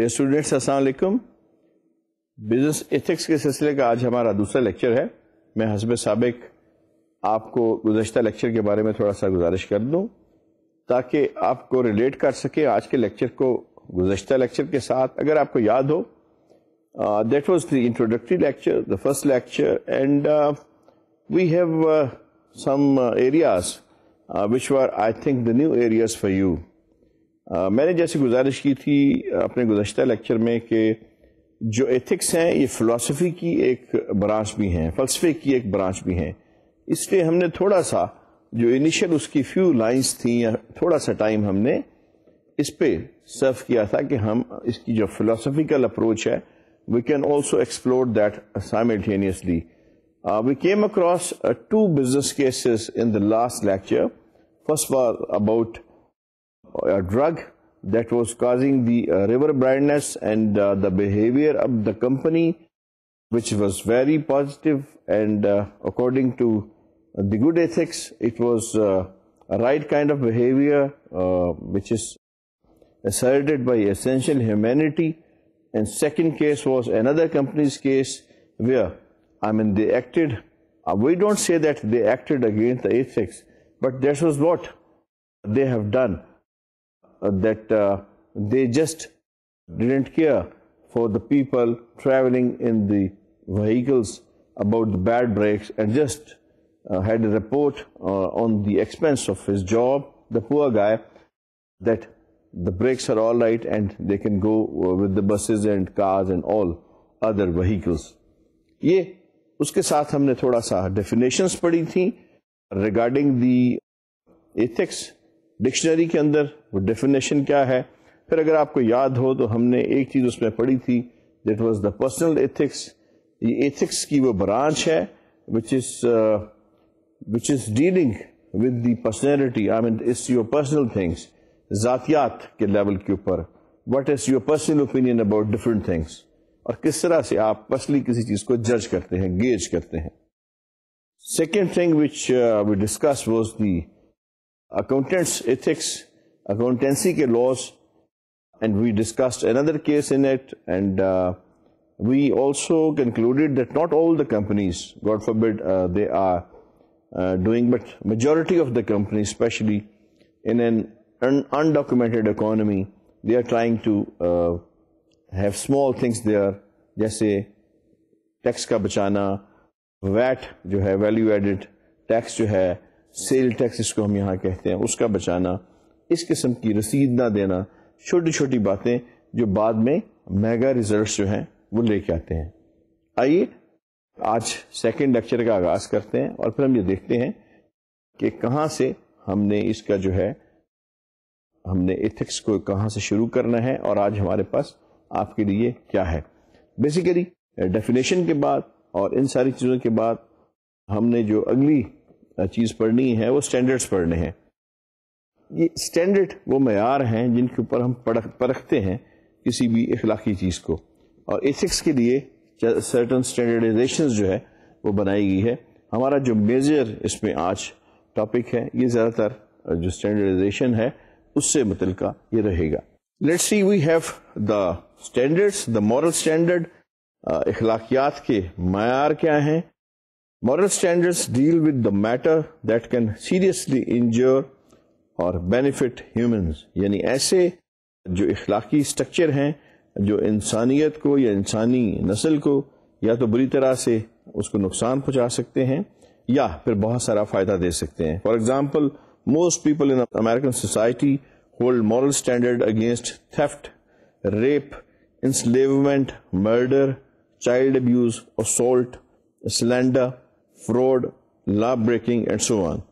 Day students अस्सलाम business ethics के सिलसिले का आज हमारा दूसरा लेक्चर है। मैं हसब सबक आपको गुजशत लेक्चर के बारे में थोड़ा सा गुजारिश कर दूँ, ताकि आपको रिलेट कर सके आज के लेक्चर को गुजशत लेक्चर के साथ। अगर आपको याद हो that was the introductory lecture the first lecture and we have some areas which were I think the new areas for you मैंने जैसे गुजारिश की थी अपने गुजशत लेक्चर में कि जो एथिक्स हैं, ये फ़िलासफ़ी की एक ब्रांच भी हैं, फ़लसफ़े की एक ब्रांच भी हैं। इसलिए हमने थोड़ा सा जो इनिशियल उसकी फ्यू लाइंस थी, या थोड़ा सा टाइम हमने इस पे सर्व किया था कि हम इसकी जो फिलोसफिकल अप्रोच है we can also explore that simultaneously we came across two business cases in the last lecture first was about a drug that was causing the uh, river blindness and uh, the behavior of the company which was very positive and uh, according to the good ethics it was uh, a right kind of behavior uh, which is asserted by essential humanity. And second case was another company's case where I mean they acted uh, we don't say that they acted against the ethics but that was what they have done that uh, they just didn't care for the people traveling in the vehicles about the bad brakes and just uh, had a report uh, on the expense of his job, the poor guy, that the brakes are all right and they can go uh, with the buses and cars and all other vehicles. ये उसके साथ हमने थोड़ा सा definitions पढ़ी थी regarding the ethics dictionary के अंदर, वो डेफिनेशन क्या है? फिर अगर आपको याद हो तो हमने एक चीज़ उसमें पढ़ी थी that was the personal ethics ये एथिक्स की वो ब्रांच है which is which is dealing with the personality I mean it's your personal things जातियात के लेवल के ऊपर. What is your personal opinion about different things और किस तरह से आप पर्सनली किसी चीज़ को जज करते हैं गेज करते हैं? Second thing which we discuss was the accountants ethics, accountancy ke laws, and we discussed another case in it, and uh, we also concluded that not all the companies, God forbid, uh, they are uh, doing, but majority of the companies, especially in an un undocumented economy, they are trying to uh, have small things there, जैसे tax का बचाना VAT जो है value added tax जो है sale tax इसको हम यहाँ कहते हैं, उसका बचाना, इस किस्म की रसीद ना देना, छोटी छोटी बातें जो बाद में मेगा रिजल्ट्स जो हैं, वो लेके आते हैं। आइए आज सेकंड लेक्चर का आगाज़ करते हैं और फिर हम ये देखते हैं कि कहाँ से हमने इसका जो है, हमने एथिक्स को कहाँ से शुरू करना है और आज हमारे पास आपके लिए क्या है। बेसिकली डेफिनेशन के बाद और इन सारी चीज़ों के बाद हमने जो अगली चीज़ पढ़नी है, वो स्टैंडर्ड्स पढ़ने हैं। ये स्टैंडर्ड वो मैार हैं जिनके ऊपर हम परखते हैं किसी भी इखलाकी चीज़ को। और एथिक्स के लिए सर्टन स्टैंडर्डाइजेशन जो है, वो बनाई गई है। हमारा जो मेजर इसमें आज टॉपिक है, ये ज़्यादातर जो स्टैंडर्डाइजेशन है, उससे मुतल ये रहेगा। Let's see we have the standards the moral standard इखलाकियात के मैार क्या हैं? Moral standards deal with the matter that can seriously injure और बेनिफिट ह्यूमंस यानी ऐसे जो इखलाकी स्ट्रक्चर हैं, जो इंसानियत को या इंसानी नस्ल को या तो बुरी तरह से उसको नुकसान पहुँचा सकते हैं, या फिर बहुत सारा फ़ायदा दे सकते हैं। For example most people in American society hold moral standard against theft rape enslavement murder child abuse assault slander fraud law breaking and so on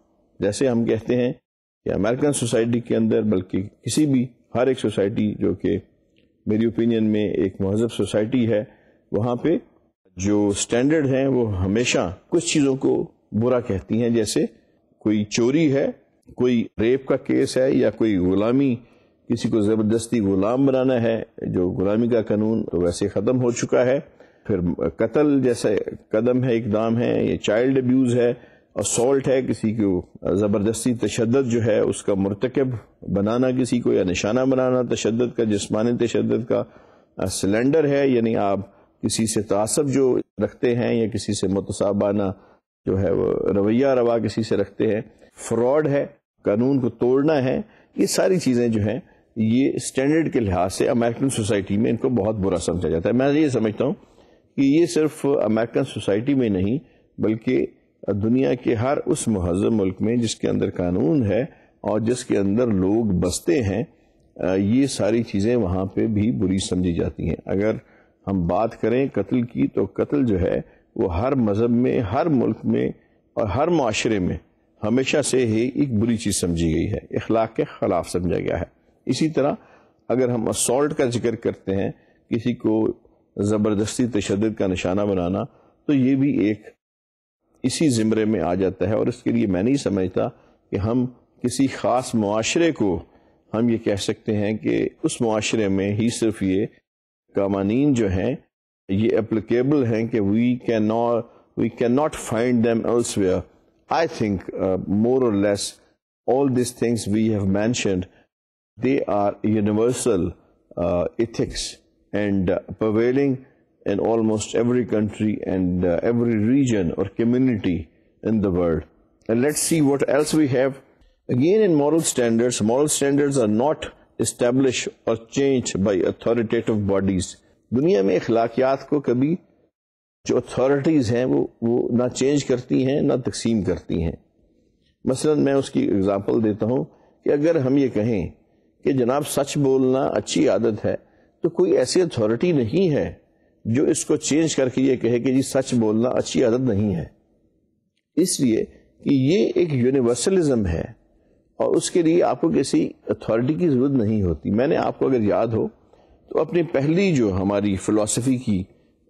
जैसे हम कहते हैं कि अमेरिकन सोसाइटी के अंदर बल्कि किसी भी हर एक सोसाइटी जो कि मेरी ओपिनियन में एक महजब सोसाइटी है, वहाँ पे जो स्टैंडर्ड हैं, वो हमेशा कुछ चीज़ों को बुरा कहती हैं। जैसे कोई चोरी है, कोई रेप का केस है या कोई गुलामी, किसी को ज़बरदस्ती गुलाम बनाना है, जो गुलामी का कानून वैसे ख़त्म हो चुका है फिर कत्ल जैसे कदम है, इकदाम है, ये चाइल्ड अब्यूज़ है असोल्ट है किसी को ज़बरदस्ती तशद जो है, उसका मरतकब बनाना किसी को या निशाना बनाना तशद का, जिसमानी तशद का सिलेंडर है, यानी आप किसी से तासब जो रखते हैं या किसी से मुतसाबाना जो है, वो रवैया रवा किसी से रखते हैं फ्रॉड है, कानून को तोड़ना है, ये सारी चीज़ें जो हैं, ये स्टैंडर्ड के लिहाज से अमेरिकन सोसाइटी में इनको बहुत बुरा समझा जाता है। मैं ये समझता हूँ कि ये सिर्फ़ अमेरिकन सोसाइटी में नहीं, बल्कि दुनिया के हर उस महजब मुल्क में जिसके अंदर कानून है और जिसके अंदर लोग बसते हैं ये सारी चीज़ें वहाँ पे भी बुरी समझी जाती हैं। अगर हम बात करें कत्ल की तो कत्ल जो है, वो हर मज़हब में, हर मुल्क में और हर माशरे में हमेशा से ही एक बुरी चीज़ समझी गई है। इखलाक के ख़िलाफ़ समझा गया है। इसी तरह अगर हम असॉल्ट का ज़िक्र करते हैं, किसी को ज़बरदस्ती तशद का निशाना बनाना तो ये भी एक इसी ज़िमरे में आ जाता है। और इसके लिए मैं नहीं समझता कि हम किसी ख़ास मुआशरे को हम ये कह सकते हैं कि उस मुआशरे में ही सिर्फ़ ये कानून जो हैं ये एप्लीकेबल हैं कि we can not we can not find them elsewhere I think more और less all these things we have mentioned they are universal uh, and uh, prevailing in almost every country and uh, every region or community in the world. And let's see what else we have. Again, in moral standards, moral standards are not established or changed by authoritative bodies. दुनिया में अखलाकियात को कभी जो authorities हैं वो वो ना change करती हैं ना तकसीम करती हैं मसलन मैं उसकी एग्जांपल देता हूँ कि अगर हम ये कहें कि जनाब सच बोलना अच्छी आदत है तो कोई ऐसी अथॉरिटी नहीं है जो इसको चेंज करके ये कहे कि जी सच बोलना अच्छी आदत नहीं है। इसलिए कि ये एक यूनिवर्सलिज्म है और उसके लिए आपको किसी अथॉरिटी की ज़रूरत नहीं होती। मैंने आपको अगर याद हो तो अपनी पहली जो हमारी फिलोसफी की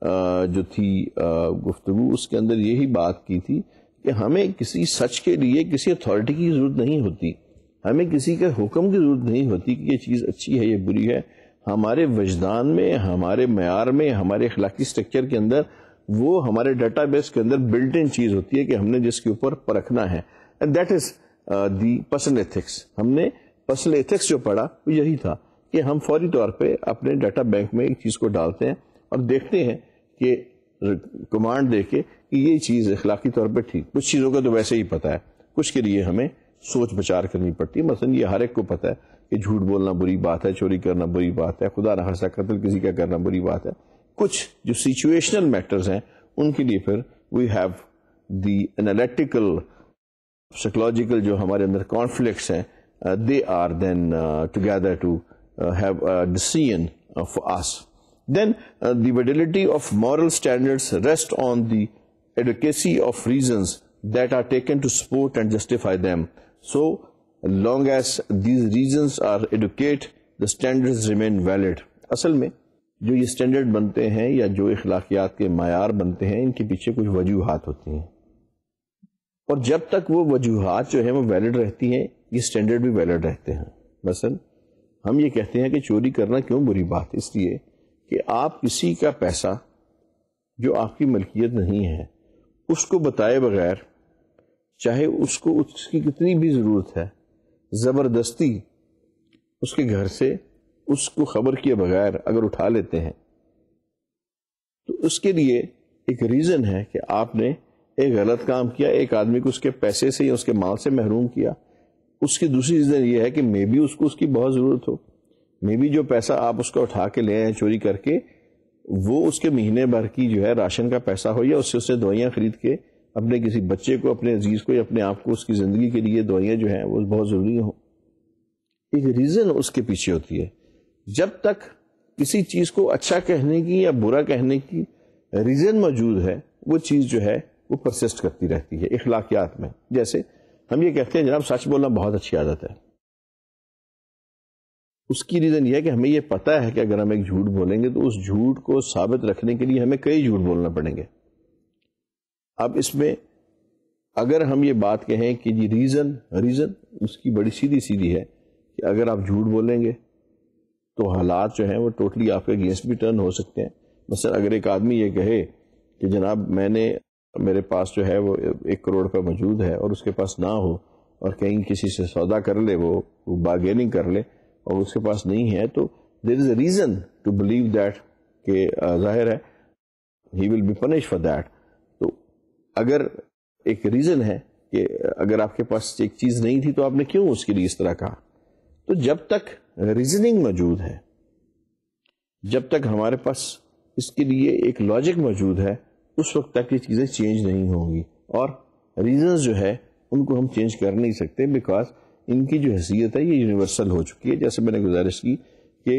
जो थी गुफ्तगु, उसके अंदर यही बात की थी कि हमें किसी सच के लिए किसी अथॉरिटी की ज़रूरत नहीं होती। हमें किसी के हुक्म की ज़रूरत नहीं होती कि ये चीज़ अच्छी है ये बुरी है। हमारे वजदान में, हमारे मैार में, हमारे अखलाकी स्ट्रक्चर के अंदर, वो हमारे डाटाबेस के अंदर बिल्ट इन चीज़ होती है कि हमने जिसके ऊपर परखना है। And that is the personal ethics हमने पर्सनल एथिक्स जो पढ़ा, वो यही था कि हम फौरी तौर पे अपने डाटा बैंक में एक चीज़ को डालते हैं और देखते हैं कि कमांड दे के कि ये चीज़ अखलाकी तौर पर ठीक। कुछ चीज़ों का तो वैसे ही पता है। कुछ के लिए हमें सोच विचार करनी पड़ती है। मसलन ये हर एक को पता है। कि झूठ बोलना बुरी बात है चोरी करना बुरी बात है खुदा न खासा कत्ल किसी का करना बुरी बात है। कुछ जो सिचुएशनल मैटर्स हैं उनके लिए फिर we have the analytical psychological जो हमारे अंदर कॉन्फ्लिक्ट्स हैं they are then together to have decision of us then uh, the validity of moral standards rest on the adequacy of reasons that are taken to support and justify them. So long as these reasons are adequate the standards remain असल में, जो ये standard बनते हैं या जो इखलाकियात के मैार बनते हैं, इनके पीछे कुछ वजूहत होती हैं। और जब तक वो वजूहत जो है, वो वैलिड रहती हैं, ये स्टैंडर्ड भी वैलिड रहते हैं। मसल हम ये कहते हैं कि चोरी करना क्यों बुरी बात? इसलिए कि आप किसी का पैसा, जो आपकी मलकियत नहीं है, उसको बताए बगैर, चाहे उसको, उसकी कितनी भी ज़रूरत है ज़बरदस्ती उसके घर से उसको खबर किए बगैर अगर उठा लेते हैं। तो उसके लिए एक रीज़न है कि आपने एक गलत काम किया, एक आदमी को उसके पैसे से या उसके माल से महरूम किया। उसकी दूसरी रीज़न ये है कि मे भी उसको उसकी बहुत ज़रूरत हो। मे भी जो पैसा आप उसका उठा के ले आए चोरी करके, वो उसके महीने भर की जो है राशन का पैसा हो या उससे उससे दवाइयाँ खरीद के अपने किसी बच्चे को, अपने अज़ीज़ को या अपने आप को उसकी ज़िंदगी के लिए दवाइयाँ जो हैं, वो बहुत ज़रूरी हो। एक रीज़न उसके पीछे होती है। जब तक किसी चीज़ को अच्छा कहने की या बुरा कहने की रीज़न मौजूद है, वो चीज़ जो है, वो परसिस्ट करती रहती है इखलाकियात में। जैसे हम ये कहते हैं, जनाब, सच बोलना बहुत अच्छी आदत है। उसकी रीज़न यह है कि हमें यह पता है कि अगर हम एक झूठ बोलेंगे तो उस झूठ को साबित रखने के लिए हमें कई झूठ बोलना पड़ेंगे। अब इसमें अगर हम ये बात कहें कि जी रीज़न रीज़न उसकी बड़ी सीधी सीधी है कि अगर आप झूठ बोलेंगे तो हालात जो हैं वो टोटली आपके अगेंस्ट भी टर्न हो सकते हैं। मसलन अगर एक आदमी ये कहे कि जनाब मैंने, मेरे पास जो है वो एक करोड़ रुपये मौजूद है और उसके पास ना हो और कहीं किसी से सौदा कर ले, वो बार्गेनिंग कर ले और उसके पास नहीं है तो there is a reason to believe that के ज़ाहिर है ही will be punish for that अगर एक रीजन है कि अगर आपके पास एक चीज़ नहीं थी तो आपने क्यों उसके लिए इस तरह कहा? तो जब तक रीजनिंग मौजूद है, जब तक हमारे पास इसके लिए एक लॉजिक मौजूद है, उस वक्त तक ये चीज़ें चेंज नहीं होंगी। और रीजन जो है, उनको हम चेंज कर नहीं सकते बिकॉज़ इनकी जो हैसियत है, ये यूनिवर्सल हो चुकी है। जैसे मैंने गुजारिश की कि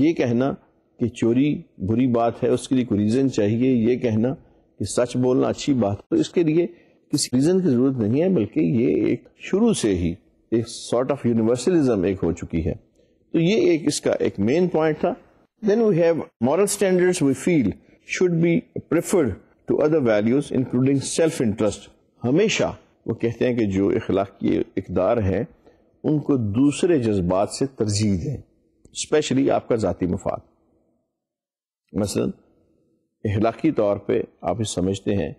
ये कहना कि चोरी बुरी बात है, उसके लिए कोई रीज़न चाहिए, ये कहना कि सच बोलना अच्छी बात तो इसके लिए किसी रीज़न की ज़रूरत नहीं है, बल्कि ये एक शुरू से ही एक सॉर्ट ऑफ़ यूनिवर्सलिज्म एक हो चुकी है। तो ये एक इसका एक मेन पॉइंट था। Then we have moral standards we feel should be preferred to other values including self interest हमेशा वो कहते हैं कि जो इखलाकी इकदार है, उनको दूसरे जज्बात से तरजीह दें स्पेशली आपका ज़ाती मफाद। मसलन इखलाकी तौर पे आप इस समझते हैं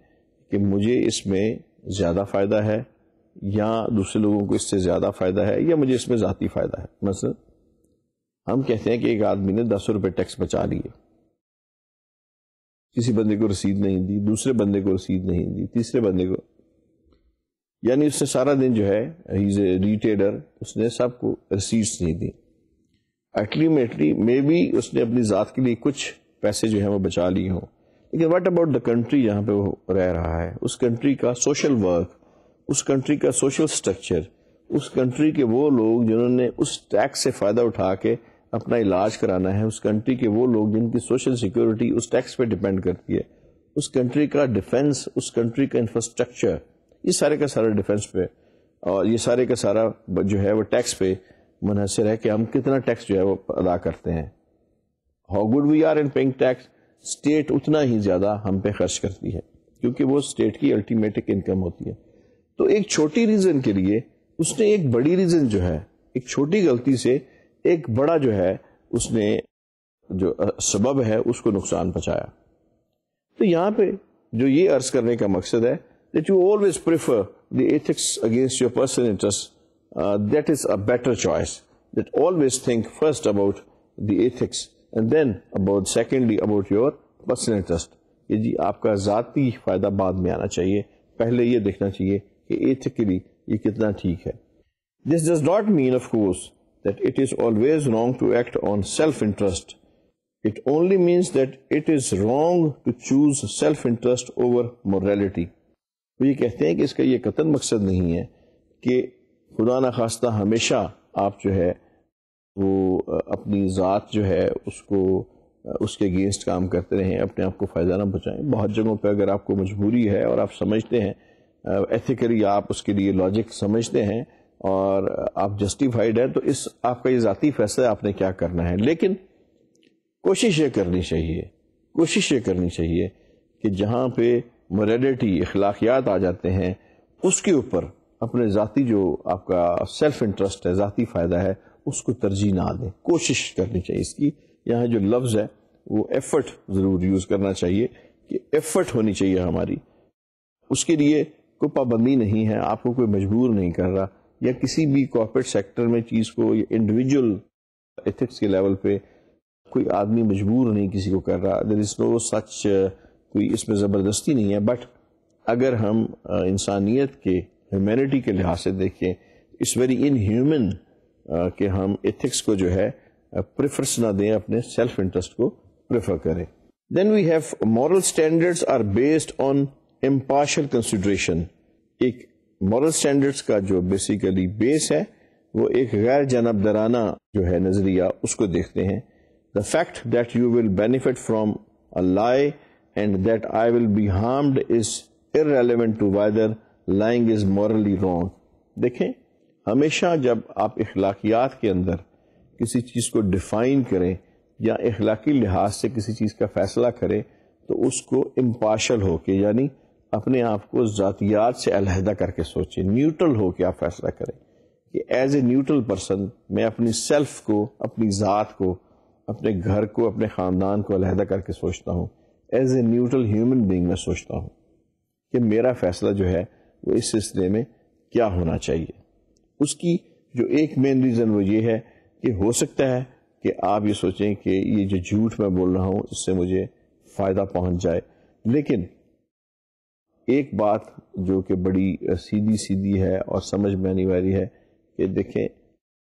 कि मुझे इसमें ज़्यादा फ़ायदा है या दूसरे लोगों को इससे ज़्यादा फ़ायदा है या मुझे इसमें ज़ाती फ़ायदा है। मसलन, हम कहते हैं कि एक आदमी ने दस रुपये टैक्स बचा लिए। किसी बंदे को रसीद नहीं दी, दूसरे बंदे को रसीद नहीं दी, तीसरे बंदे को। यानी उसने सारा दिन जो है इज़ ए रिटेलर उसने सबको रसीद नहीं दी अल्टीमेटली मे बी उसने अपनी ज़ात के लिए कुछ पैसे जो है वो बचा लिए हों। लेकिन व्हाट अबाउट द कंट्री जहाँ पे वो रह रहा है? उस कंट्री का सोशल वर्क उस कंट्री का सोशल स्ट्रक्चर उस कंट्री के वो लोग जिन्होंने उस टैक्स से फ़ायदा उठा के अपना इलाज कराना है, उस कंट्री के वो लोग जिनकी सोशल सिक्योरिटी उस टैक्स पे डिपेंड करती है, उस कंट्री का डिफेंस उस कंट्री का इंफ्रास्ट्रक्चर ये सारे का सारा डिफेंस पे, और ये सारे का सारा जो है वो टैक्स पे मुनहसर है कि हम कितना टैक्स जो है वो अदा करते हैं। How good we are in paying tax state उतना ही ज़्यादा हम पे खर्च करती है, क्योंकि वो स्टेट की अल्टीमेटिक इनकम होती है। तो एक छोटी रीजन के लिए उसने एक बड़ी रीजन जो है, एक छोटी गलती से एक बड़ा जो है, उसने जो सबब है, उसको नुकसान पहुँचाया। तो यहाँ पे जो ये अर्ज़ करने का मकसद है that you always prefer the ethics against your personal interest that is a better choice that always think first about the ethics and then about secondly about your personal interest ये जी, आपका ज़ाती फ़ायदा बाद में आना चाहिए पहले ये देखना चाहिए कि एथिकली ये कितना ठीक है this does not mean of course that it is always wrong to act on self-interest. It only means that it is wrong to choose self-interest over morality. वो ये कहते हैं कि इसका ये कतन मकसद नहीं है कि खुदा न खास्ता हमेशा आप जो है वो अपनी ज़ात जो है उसको उसके अगेंस्ट काम करते रहें, अपने आप को फ़ायदा ना पहुँचाएँ। बहुत जगहों पे अगर आपको मजबूरी है और आप समझते हैं एथिकली आप उसके लिए लॉजिक समझते हैं और आप जस्टिफाइड है तो इस आपका ये ज़ाती फैसला आपने क्या करना है। लेकिन कोशिश ये करनी चाहिए, कोशिश ये करनी चाहिए कि जहाँ पे मोरेलिटी अखलाकियात आ जाते हैं, उसके ऊपर अपने ज़ाती जो आपका सेल्फ इंटरेस्ट है, ज़ाती फ़ायदा है उसको तरजीह ना दें। कोशिश करनी चाहिए इसकी। यहाँ जो लफ्ज़ है वो एफर्ट ज़रूर यूज़ करना चाहिए कि एफर्ट होनी चाहिए हमारी। उसके लिए कोई पाबंदी नहीं है आपको कोई मजबूर नहीं कर रहा या किसी भी कॉर्पोरेट सेक्टर में चीज़ को इंडिविजुअल एथिक्स के लेवल पे कोई आदमी मजबूर नहीं किसी को कर रहा। देर इज़ नो सच कोई इसमें ज़बरदस्ती नहीं है। बट अगर हम uh, इंसानियत के ह्यूमैनिटी के लिहाज से देखें इट्स वेरी इन ह्यूमन कि हम एथिक्स को जो है प्रेफरेंस ना दें, अपने सेल्फ इंटरेस्ट को प्रेफर करें। Then we have moral standards are based on impartial consideration एक मॉरल स्टैंडर्ड्स का जो बेसिकली बेस है, वो एक गैर जानबदाराना जो है नज़रिया, उसको देखते हैं। The fact that you will benefit from a lie and that I will be harmed is irrelevant to whether lying is morally wrong देखें हमेशा जब आप इखलाकियात के अंदर किसी चीज़ को डिफाइन करें या इखलाकी लिहाज से किसी चीज़ का फैसला करें तो उसको इम्पार्शल होके, यानी अपने आप को ज़ातियात से अलहदा करके सोचें न्यूट्रल हो आप फैसला करें कि एज ए न्यूट्रल पर्सन मैं अपनी सेल्फ को, अपनी ज़ात को, अपने घर को, अपने ख़ानदान को अलहदा करके सोचता हूँ। As a neutral human being मैं सोचता हूँ कि मेरा फैसला जो है, वो इस सिलसिले में क्या होना चाहिए। उसकी जो एक मेन रीज़न वो ये है कि हो सकता है कि आप ये सोचें कि ये जो झूठ मैं बोल रहा हूँ, इससे मुझे फ़ायदा पहुँच जाए। लेकिन एक बात जो कि बड़ी सीधी सीधी है और समझ में आने वाली है कि देखें,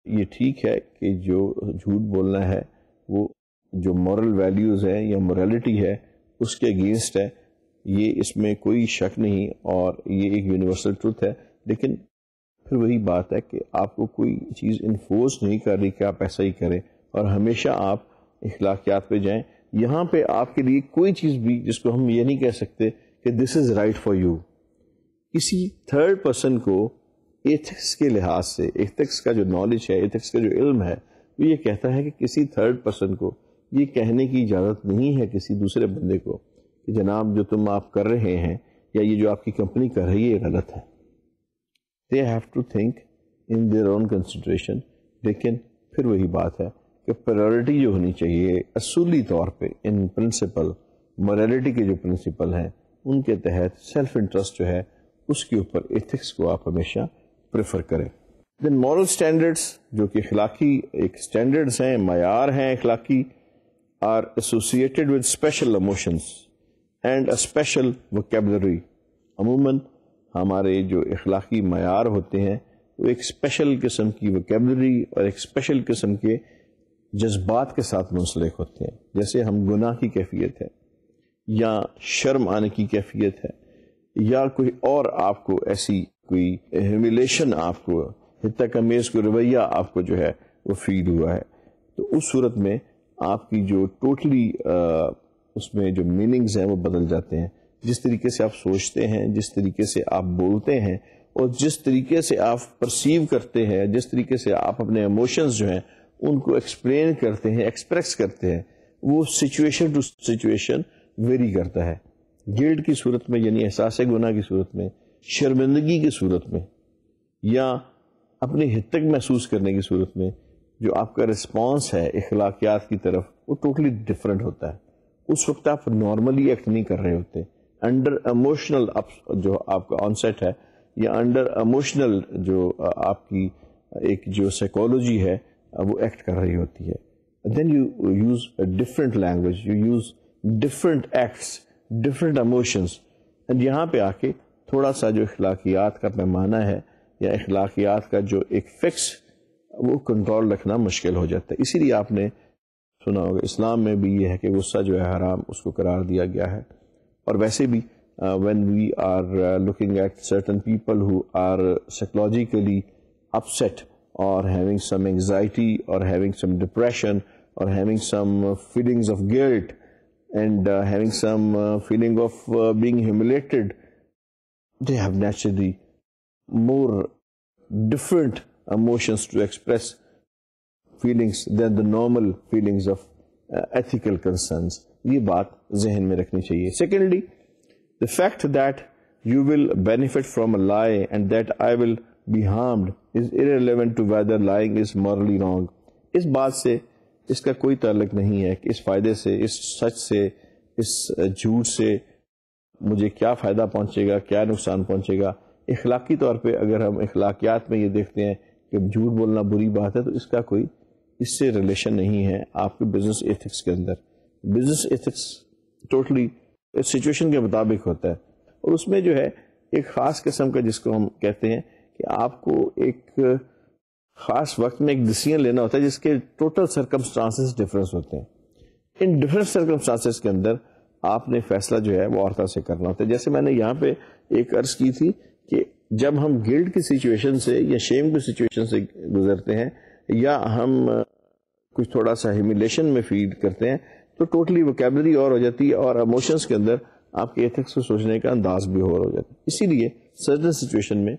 ये ठीक है कि जो झूठ बोलना है, वो जो मॉरल वैल्यूज़ है या मोरालिटी है, उसके अगेंस्ट है। ये इसमें कोई शक नहीं और ये एक यूनिवर्सल ट्रुथ है। लेकिन फिर वही बात है कि आपको कोई चीज़ इन्फोर्स नहीं कर रही कि आप ऐसा ही करें और हमेशा आप इखलाकियात पे जाएँ। यहाँ पे आपके लिए कोई चीज़ भी जिसको हम ये नहीं कह सकते कि this is right for you किसी थर्ड पर्सन को एथिक्स के लिहाज से एथिक्स का जो नॉलेज है एथिक्स का जो इल्म है, वो ये कहता है कि किसी थर्ड पर्सन को ये कहने की इजाज़त नहीं है किसी दूसरे बंदे को कि जनाब जो तुम आप कर रहे हैं या ये जो आपकी कंपनी कर रही है गलत है। They have to think in their own consideration लेकिन फिर वही बात है कि प्रायोरिटी जो होनी चाहिए, असूली तौर पे इन प्रिंसिपल मॉरलिटी के जो प्रिंसिपल हैं, उनके तहत सेल्फ इंटरेस्ट जो है, उसके ऊपर एथिक्स को आप हमेशा प्रेफर करें। देन मॉरल स्टैंडर्ड्स जो कि अखलाकी एक स्टैंडर्ड्स हैं मैार हैं अखलाकी are associated with special emotions and a special vocabulary अमूमन हमारे जो अखलाकी मैार होते हैं, वो एक स्पेशल किस्म की वोकेबलरी और एक स्पेशल किस्म के जज्बात के साथ मुंसलिक होते हैं। जैसे हम गुनाह की कैफियत है, या शर्म आने की कैफियत है, या कोई और आपको ऐसी कोई ह्यूमिलेशन आपको हित कमेज को रवैया आपको जो है, वो फील हुआ है। तो उस सूरत में आपकी जो टोटली उसमें जो मीनिंग्स हैं, वो बदल जाते हैं। जिस तरीके से आप सोचते हैं, जिस तरीके से आप बोलते हैं और जिस तरीके से आप परसीव करते हैं, जिस तरीके से आप अपने इमोशंस जो हैं, उनको एक्सप्लेन करते हैं एक्सप्रेस करते हैं, वो सिचुएशन टू सिचुएशन वेरी करता है। गिल्ड की सूरत में, यानी एहसास गुना की सूरत में, शर्मिंदगी की सूरत में, या अपने हित तक महसूस करने की सूरत में, जो आपका रिस्पॉन्स है, इखलाकियात की तरफ़, वो टोटली डिफरेंट होता है। उस वक्त आप नॉर्मली एक्ट नहीं कर रहे होते। अंडर इमोशनल जो आपका ऑनसेट है, या अंडर इमोशनल जो आपकी एक जो साइकोलॉजी है वो एक्ट कर रही होती है। Then you use different language you use different acts different emotions and यहाँ पे आके थोड़ा सा जो अखलाकियात का पैमाना है, या अखलाकियात का जो एक फिक्स वो कंट्रोल रखना मुश्किल हो जाता है। इसीलिए आपने सुना होगा, इस्लाम में भी ये है कि गुस्सा जो है हराम, उसको करार दिया गया है। और वैसे भी when we are looking at certain people who are psychologically upset और हैविंग सम एंजाइटी और हैविंग सम डिप्रेशन और having some feelings of guilt and uh, having some uh, feeling of uh, being humiliated they have naturally more different emotions to express feelings than the normal feelings of ethical concerns ये बात जहन में रखनी चाहिए। Secondly, the fact that you will benefit from a lie and that I will be harmed is irrelevant to whether lying is morally wrong. इस बात से इसका कोई ताल्लुक नहीं है कि इस फ़ायदे से, इस सच से, इस झूठ से मुझे क्या फ़ायदा पहुंचेगा, क्या नुकसान पहुंचेगा। इखलाकी तौर पे अगर हम इखलाकियात में ये देखते हैं कि झूठ बोलना बुरी बात है तो इसका कोई, इससे रिलेशन नहीं है आपके बिज़नेस एथिक्स के अंदर। बिज़नेस एथिक्स टोटली सिचुएशन के मुताबिक होता है। और उसमें जो है, एक ख़ास किस्म का जिसको हम कहते हैं कि आपको एक ख़ास वक्त में एक डिसीज़न लेना होता है, जिसके टोटल सरकमस्टांसेस डिफरेंस होते हैं। इन डिफरेंट सर्कमस्टांसेस के अंदर आपने फैसला जो है, वो औरतों से करना होता है। जैसे मैंने यहाँ पे एक अर्ज़ की थी कि जब हम गिल्ड की सिचुएशन से या शेम की सिचुएशन से गुजरते हैं, या हम कुछ थोड़ा सा हिमिलेशन में फ़ीड करते हैं तो टोटली वोकेबलरी और हो जाती है और इमोशंस के अंदर आपके एथिक्स को सोचने का अंदाज भी और हो जाता है। इसीलिए सर्टन सिचुएशन में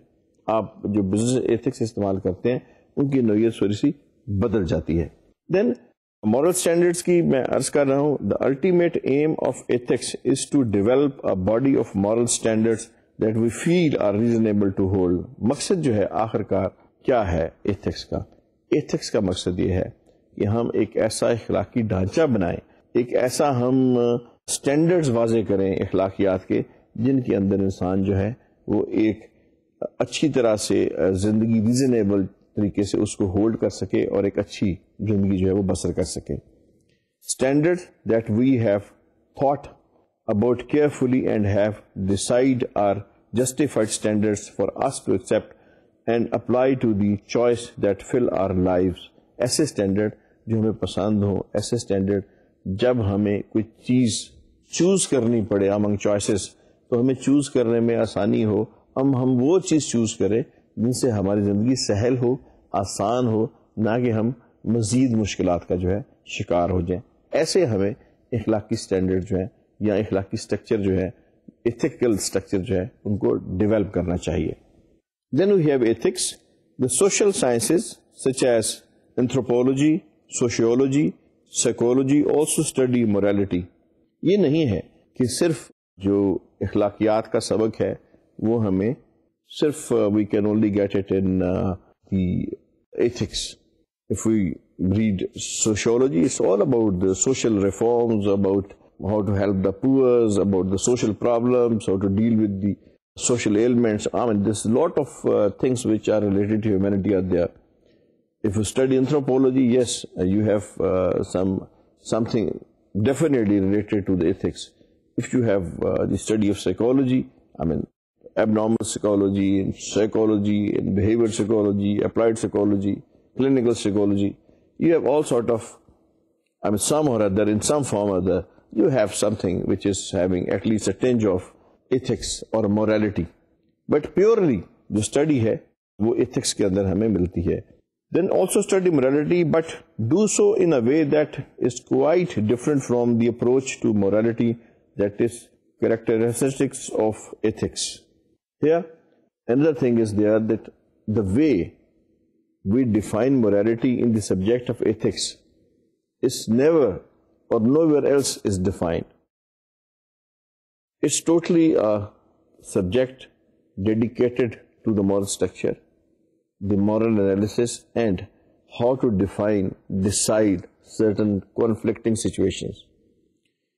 आप जो बिज़नेस एथिक्स इस्तेमाल करते हैं, उनकी नोयत थोड़ी सी बदल जाती है। देन मॉरल स्टैंडर्ड्स की मैं अर्ज़ कर रहा हूँ the ultimate aim of ethics is to develop a body of moral standards that we feel are reasonable to hold मकसद जो है, आखिरकार, क्या है एथिक्स का? एथिक्स का मकसद ये है कि हम एक ऐसा इखलाकी ढांचा बनाएँ एक ऐसा हम स्टैंडर्ड्स वाजे करें इखलाकियात के, जिनके अंदर इंसान जो है, वो एक अच्छी तरह से ज़िंदगी रीजनेबल तरीके से उसको होल्ड कर सके और एक अच्छी ज़िंदगी जो है वो बसर कर सके। Standard that we have thought about carefully and have decide are justified standards for us to accept and apply to the choice that fill our life ऐसे स्टैंडर्ड जो हमें पसंद हो, ऐसे स्टैंडर्ड जब हमें कोई चीज़ चूज़ करनी पड़े अमंग चॉइसेस तो हमें चूज़ करने में आसानी हो, हम हम वो चीज़ चूज़ करें जिनसे हमारी ज़िंदगी सहल हो, आसान हो, ना कि हम मजीद मुश्किल का जो है शिकार हो जाए। ऐसे हमें इखलाकी स्टैंडर्ड जो है या इखलाकी स्ट्रक्चर जो है इथिकल स्ट्रक्चर जो है, उनको डेवलप करना चाहिए। Then we have ethics the social sciences such as anthropology sociology psychology also study morality ये नहीं है कि सिर्फ़ जो इखलाकियात का सबक है वो हमें सिर्फ़ we can only get it in ethics if we read sociology, it's all about the social reforms, about how to help the poor, about the social problems, how to deal with the social ailments. I mean, there's a lot of uh, things which are related to humanity are there. If you study anthropology, yes, uh, you have uh, some something definitely related to the ethics. If you have uh, the study of psychology, I mean, abnormal psychology, and psychology, and behavior psychology, applied psychology, clinical psychology, you have all sort of, I mean, some or other, in some form or other, you have something which is having at least a tinge of ethics or morality. But purely जो study है वो ethics के अंदर हमें मिलती है then also study morality but do so in a way that is quite different from the approach to morality that is characteristics of ethics here another thing is there that the way we define morality in the subject of ethics is never or nowhere else is defined. It's totally a subject dedicated to the moral structure, the moral analysis, and how to define, decide certain conflicting situations.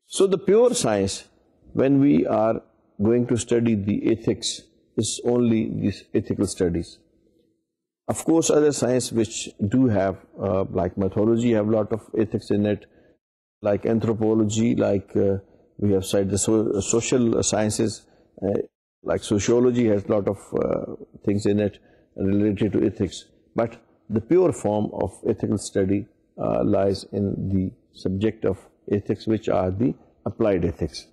So the pure science, when we are going to study the ethics, is only these ethical studies. Of course, other science which do have, uh, like mythology, have a lot of ethics in it, like anthropology, like uh, we have said the social sciences, uh, like sociology has a lot of things in it related to ethics. But the pure form of ethical study uh, lies in the subject of ethics, which are the applied ethics.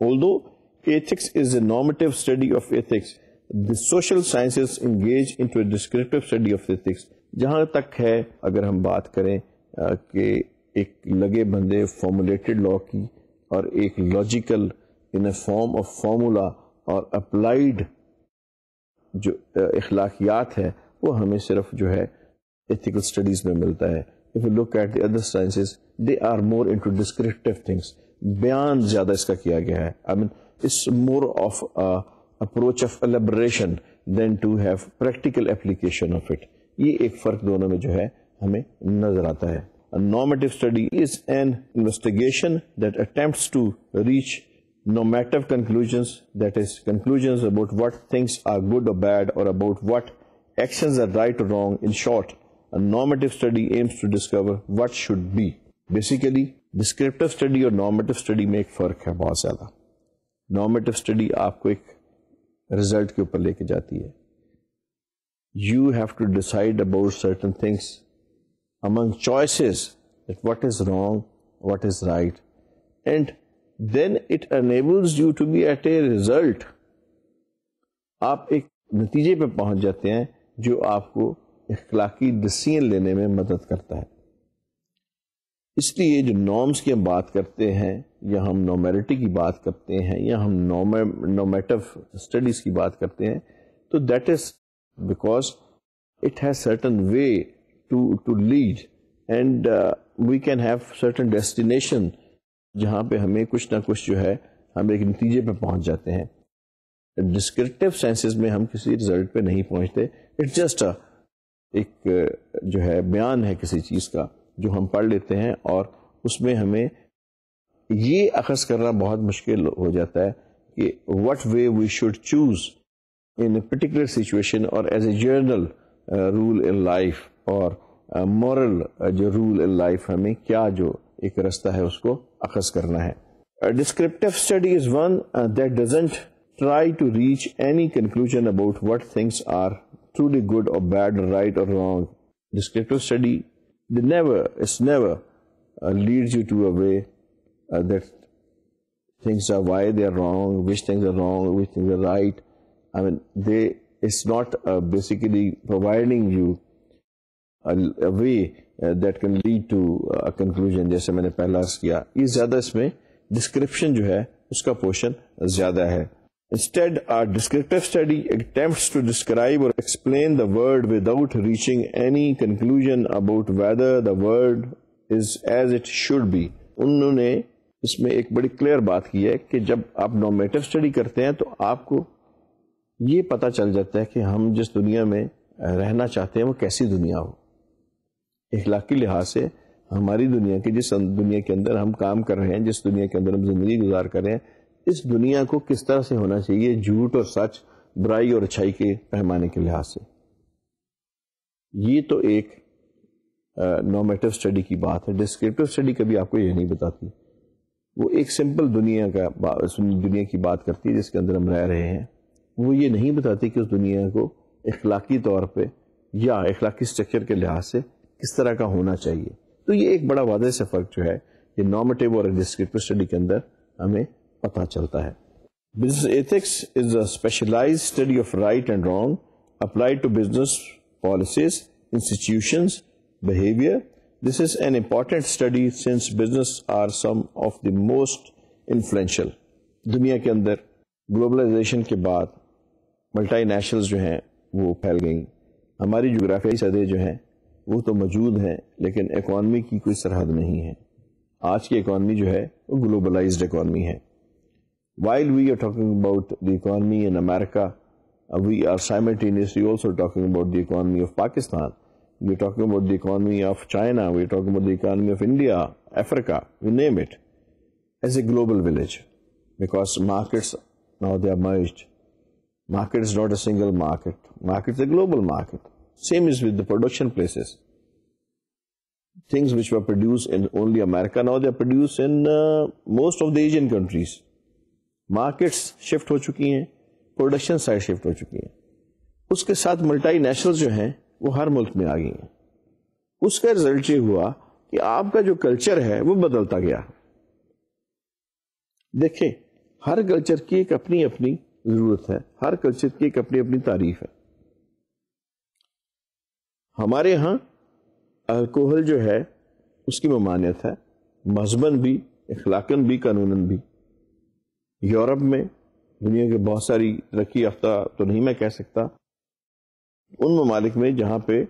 Although ethics is a normative study of ethics, the social sciences engage in to descriptive study of ethics जहाँ तक है अगर हम बात करें कि एक लगे बंदे फॉर्मुलेटेड लॉ की और एक logical in a form of formula और अप्लाइड जो इखलाकियात है, वो हमें सिर्फ़ जो है एथिकल स्टडीज़ में मिलता है। If you look at the other sciences they are more into descriptive things बयान ज़्यादा इसका किया गया है। I mean it's more of approach of elaboration than to have practical application of it. ये एक फ़र्क दोनों में जो है हमें नज़र आता है। A normative study is an investigation that attempts to normative conclusions, that is, conclusions about what things are good or bad or about what actions are right or wrong. In short, a normative study aims to discover what should be. Basically, descriptive study और normative study में एक फ़र्क है बहुत ज़्यादा normative study आपको एक result के ऊपर लेके जाती है you have to decide about certain things among choices what is wrong, what is right, and then it enables you to be at a result. आप एक नतीजे पे पहुँच जाते हैं जो आपको इखलाकी डिसीज़न लेने में मदद करता है इसलिए जो नॉर्म्स की हम बात करते हैं, या हम नॉमेरिटी की बात करते हैं, या हम नोमेटिव स्टडीज़ की बात करते हैं तो that is because it has certain way to to lead and we can have certain destination जहाँ पे हमें कुछ ना कुछ जो है, हम एक नतीजे पे पहुँच जाते हैं। डिस्क्रिप्टिव साइंसेस में हम किसी रिज़ल्ट पे नहीं पहुँचते। इट्स जस्ट अ एक, जो है, बयान है किसी चीज़ का, जो हम पढ़ लेते हैं और उसमें हमें ये अखज करना बहुत मुश्किल हो जाता है कि what way we should choose in particular situation और as a general rule in life और मॉरल जो रूल इन लाइफ हमें क्या जो रास्ता है उसको अखज करना है descriptive study is one that never uh, leads you to a way uh, that things are why they are wrong, which things are wrong, which things are right. I mean, they it's not uh, basically providing you a, a way uh, that can lead to a conclusion जैसे मैंने पहला किया ये ज़्यादा इसमें description जो है उसका पोर्शन ज़्यादा है Instead, a descriptive study attempts to describe or explain the word without reaching any conclusion about whether the word is as it should be. उन्होंने इसमें एक बड़ी क्लियर बात की है कि जब आप नॉमेटिव स्टडी करते हैं तो आपको ये पता चल जाता है कि हम जिस दुनिया में रहना चाहते हैं वो कैसी दुनिया हो इखलाकी लिहाज से हमारी दुनिया की जिस दुनिया के अंदर हम काम कर रहे हैं, जिस दुनिया के अंदर हम ज़िंदगी गुजार कर रहे हैं, इस दुनिया को किस तरह से होना चाहिए झूठ और सच, बुराई और अच्छाई के पैमाने के लिहाज से? ये तो एक नॉमेटिव स्टडी की बात है। डिस्क्रिप्टिव स्टडी कभी आपको ये नहीं बताती। वो एक सिंपल दुनिया का दुनिया की बात करती है जिसके अंदर हम रह रहे हैं। वो ये नहीं बताती कि उस दुनिया को इखलाकी तौर पे या इखलाकी स्ट्रक्चर के लिहाज से किस तरह का होना चाहिए तो ये एक बड़ा वादे से फ़र्क जो है, ये नॉमेटिव और डिस्क्रिप्टिव स्टडी के अंदर हमें पता चलता है business ethics is a specialise study of right and wrong applied to business policies institutions behavior. This is an important study since business are some of the most influential. दुनिया के अंदर globalisation के बाद मल्टीनेशनल्स जो हैं, वो फैल गई हमारी जोग्राफियाई सदे जो हैं वो तो मौजूद हैं लेकिन इकॉनमी की कोई सरहद नहीं है आज की इकॉनमी जो है वो ग्लोबलाइज्ड इकॉनमी है While we are talking about the economy in America, uh, we are simultaneously also talking about the economy of Pakistan. We're talking about the economy of China. We're talking about the economy of India, Africa, you name it, as a global village. Because markets, now they are merged. Market is not a single market. Market is a global. Same is with the production places. Things which were produced in only America, now they are produced in uh, most of the Asian countries. Markets shift हो चुकी हैं production side shift हो चुकी हैं उसके साथ multi national जो हैं वो हर मुल्क में आ गई हैं उसका रिज़ल्ट ये हुआ कि आपका जो कल्चर है वो बदलता गया देखें हर कल्चर की एक अपनी अपनी ज़रूरत है हर कल्चर की एक अपनी अपनी तारीफ़ है हमारे यहाँ अल्कोहल जो है, उसकी ममानियत है। मजहबन भी, इखलाकन भी, कानूनन भी। यूरोप में दुनिया के बहुत सारी तरक्की याफ्ता तो नहीं मैं कह सकता। उन ममालिक में जहाँ पे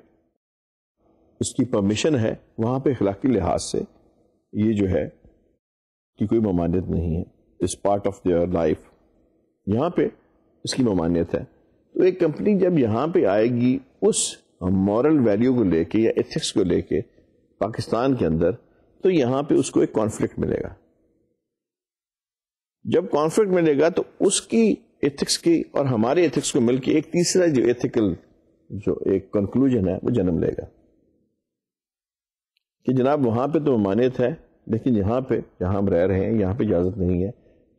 इसकी परमिशन है, वहाँ पे अखलाकी लिहाज से ये जो है कि कोई ममानियत नहीं है। इस पार्ट ऑफ़ देयर लाइफ यहाँ पे इसकी ममानियत है। तो एक कंपनी जब यहाँ पे आएगी, उस मॉरल वैल्यू को लेके या एथिक्स को लेके पाकिस्तान के अंदर तो यहाँ पे उसको एक कॉन्फ्लिक्ट मिलेगा। जब कॉन्फ्लिक्ट मिलेगा तो उसकी एथिक्स की और हमारे एथिक्स को मिलकर एक तीसरा जो एथिकल जो एक कंक्लूजन है, वो जन्म लेगा। कि जनाब, वहाँ पे तो ममानियत है, लेकिन यहाँ पे जहाँ हम रह रहे हैं, यहाँ पे इजाज़त नहीं है।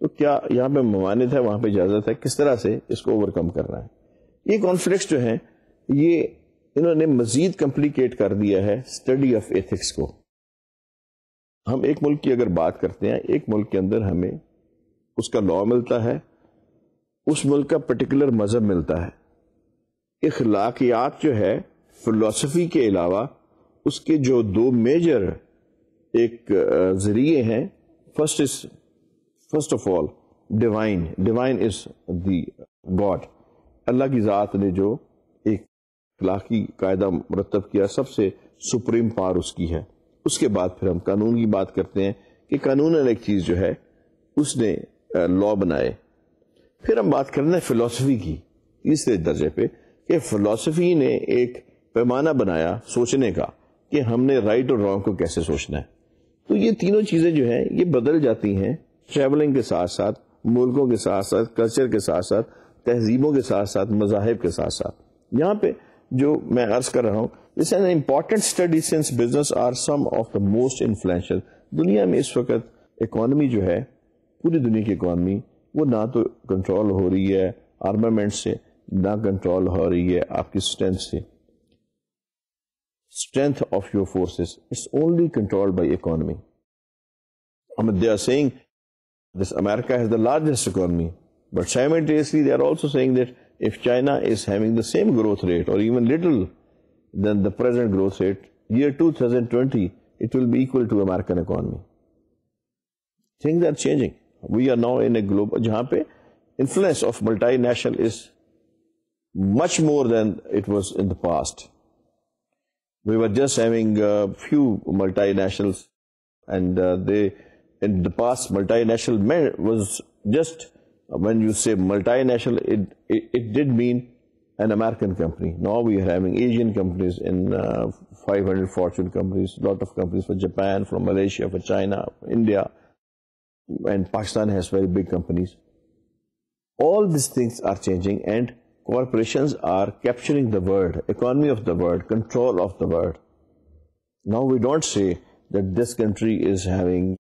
तो क्या यहाँ पे ममानियत है, वहाँ पे इजाज़त है? किस तरह से इसको ओवरकम करना है? ये कॉन्फ्लिक्ट जो है, ये इन्होंने मजीद कॉम्प्लिकेट कर दिया है स्टडी ऑफ़ एथिक्स को। हम एक मुल्क की अगर बात करते हैं, एक मुल्क के अंदर हमें उसका लॉ मिलता है, उस मुल्क का पर्टिकुलर मज़हब मिलता है। इखलाकियात जो है फिलोसफी के अलावा उसके जो दो मेजर एक ज़रिए हैं first is first of all divine divine is the God Allah की ज़ात ने जो एक कायदा मुरतब किया, सबसे सुप्रीम पार उसकी है। उसके बाद फिर हम कानून की बात करते हैं कि कानून एक चीज़ जो है, उसने लॉ बनाए। फिर हम बात करें फिलोसफी की, तीसरे दर्जे पे, कि फिलोसफी ने एक पैमाना बनाया सोचने का कि हमने राइट और रॉन्ग को कैसे सोचना है। तो ये तीनों चीज़ें जो है, ये बदल जाती हैं ट्रेवलिंग के साथ साथ मुल्कों के साथ साथ कल्चर के साथ साथ तहजीबों के साथ साथ मजाहब के साथ साथ यहाँ पे जो मैं अर्ज़ कर रहा हूँ this an important study since business are some of the most influential दुनिया में इस वक्त इकोनॉमी जो है पूरी दुनिया की इकोनॉमी वो ना तो कंट्रोल हो रही है आर्मामेंट से ना कंट्रोल हो रही है आपकी स्ट्रेंथ से your forces. It's only controlled by economy. I mean, they are saying this America has the largest economy, but simultaneously they are also saying that if China is having the same growth rate or even little than the present growth rate, year 2020, it will be equal to American economy. Things are changing. We are now in a global, jahan pe influence of multinational is much more than it was in the past. We were just having a few multinationals and uh, they, in the past, multinational was just when you say multinational, it, it, it did mean an American company. Now we are having Asian companies in uh, 500 Fortune companies, a lot of companies for Japan, from Malaysia, for China, India, and Pakistan has very big companies. All these things are changing and corporations are capturing the world, economy of the world, control of the world. Now we don't say that this country is having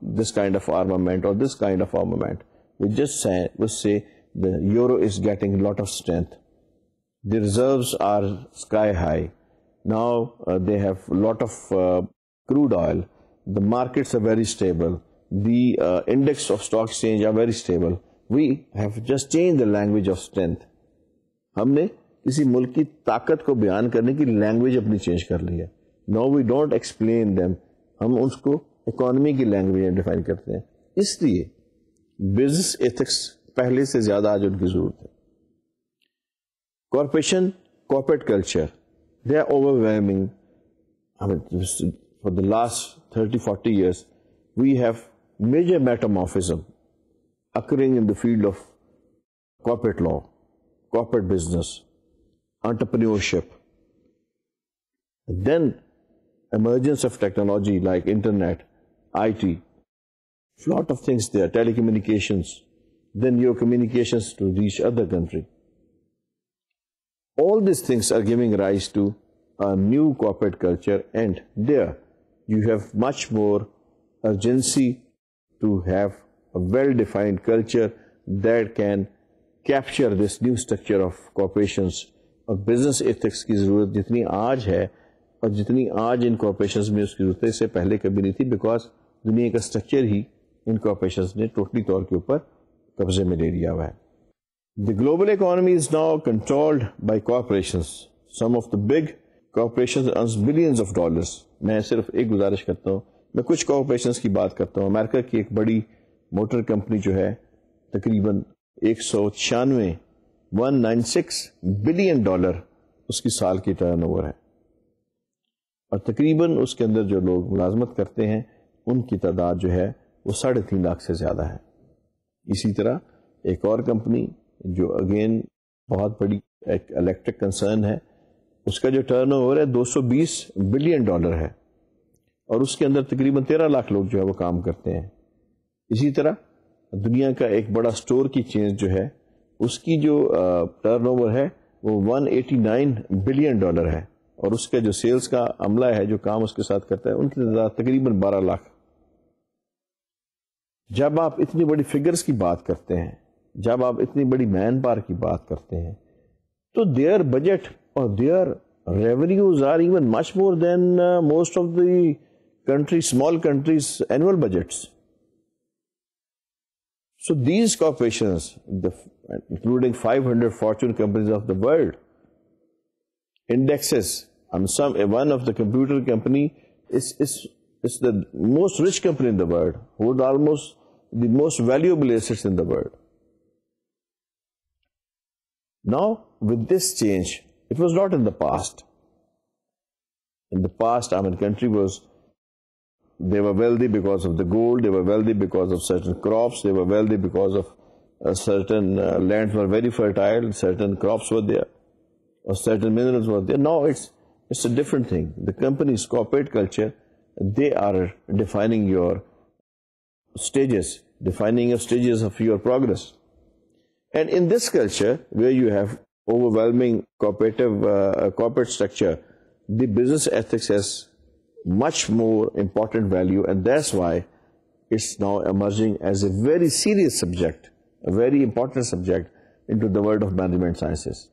this kind of armament or this kind of armament. We just say, we say the euro is getting a lot of strength. The reserves are sky high. Now uh, they have a lot of uh, crude oil. The markets are very stable. The uh, index of stock exchange are very stable. We have just changed the language of strength. हमने किसी मुल्क की ताकत को बयान करने की language अपनी चेंज कर ली है no we don't explain them हम उसको इकोनॉमी की लैंग्वेज डिफाइन करते हैं इसलिए बिज़नेस एथिक्स पहले से ज़्यादा आज उनकी ज़रूरत है corporation corporate culture they are overwhelming for the last thirty forty years we have major metamorphism occurring in the field of corporate law corporate business, entrepreneurship. Then emergence of technology like internet, IT, lot of things there, telecommunications, then your communications to reach other country. All these things are giving rise to a new corporate culture and there you have much more urgency to have a well-defined culture that can capture this new structure of corporation और business ethics की ज़रूरत जितनी आज है और जितनी आज इन corporation में उसकी ज़रूरत है इससे पहले कभी नहीं थी बिकॉज़ दुनिया का स्ट्रक्चर ही इन कॉरपोरेशन ने टोटली तौर के ऊपर कब्जे में ले लिया हुआ है। The global economy is now controlled by corporation some of the big corporation billions of dollars मैं सिर्फ़ एक गुजारिश करता हूँ, मैं कुछ कॉरपोरेशन की बात करता हूँ। अमेरिका की एक बड़ी मोटर कंपनी जो है, तकरीबन एक सौ छियानवे one nine six billion dollar उसकी साल की टर्न ओवर है। और तकरीबन उसके अंदर जो लोग मुलाजमत करते हैं, उनकी तादाद जो है वो साढ़े तीन लाख से ज़्यादा है। इसी तरह एक और कंपनी जो अगेन बहुत बड़ी एक इलेक्ट्रिक कंसर्न है, उसका जो टर्न ओवर है 220 बिलियन डॉलर है और उसके अंदर तकरीबन तेरह लाख लोग जो है वो काम करते हैं। इसी तरह दुनिया का एक बड़ा स्टोर की चेंज जो है, उसकी जो टर्नओवर है वो 189 बिलियन डॉलर है और उसका जो सेल्स का अमला है, जो काम उसके साथ करता है, उनकी तकरीबन 12 लाख जब आप इतनी बड़ी फिगर्स की बात करते हैं जब आप इतनी बड़ी मैन पावर की बात करते हैं तो देयर बजट और their revenues are even much more than most of the countries annual corporations, the, including 500 fortune companies of the world, indexes, and some one of the computer company is, is, is the most rich company in the world, hold almost the most valuable assets in the world. Now, with this change, it was not in the past. In the past, I mean, country was they were wealthy because of the gold, they were wealthy because of certain crops, they were wealthy because of uh, certain uh, lands were very fertile, certain crops were there, or certain minerals were there. Now it's, it's a different thing. The company's corporate culture, they are defining your stages, defining your stages of your progress. And in this culture, where you have overwhelming cooperative uh, corporate structure, the business ethics has much more important value and that's why it's now emerging as a very serious subject, a very important subject into the world of management sciences.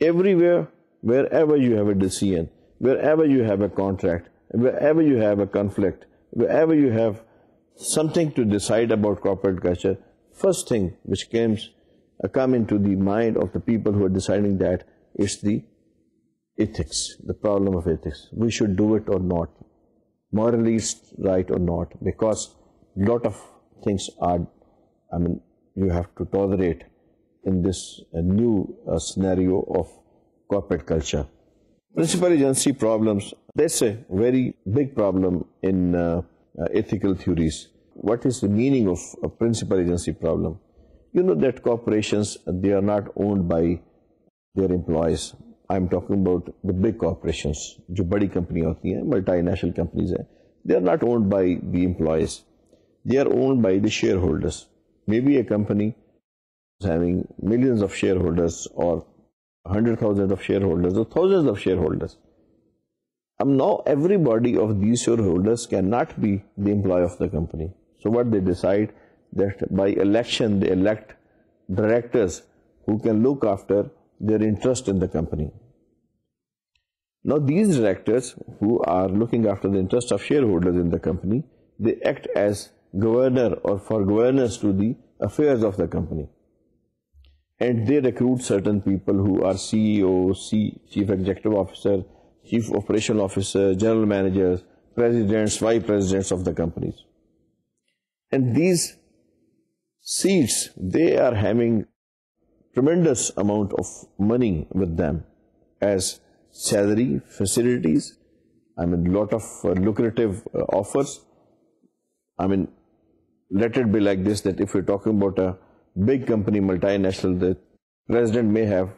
Everywhere, wherever you have a decision, wherever you have a contract, wherever you have a conflict, wherever you have something to decide about corporate culture, first thing which comes uh, come into the mind of the people who are deciding that is the ethics, the problem of ethics. We should do it or not. Morally right or not. Because lot of things are, I mean, you have to tolerate in this uh, new uh, scenario of corporate culture. Principal agency problems, that's a very big problem in ethical theories. What is the meaning of a principal agency problem? You know that corporations, they are not owned by their employees. I'm talking about the big corporations, जो बड़ी company होती हैं, multinational companies हैं. They are not owned by the employees. They are owned by the shareholders. Maybe a company is having millions of shareholders or hundred thousands of shareholders or thousands of shareholders. Um, now everybody of these shareholders cannot be the employee of the company. So what they decide that by election they elect directors who can look after their interest in the company. Now these directors who are looking after the interest of shareholders in the company, they act as governor or for governors to the affairs of the company. And they recruit certain people who are CEO, C, Chief Executive Officer, Chief Operational Officer, General Managers, Presidents, Vice Presidents of the companies. And these seats, they are having tremendous amount of money with them as salary, facilities, I mean, lot of uh, lucrative uh, offers. I mean, let it be like this, that if we're talking about a big company, multinational, the president may have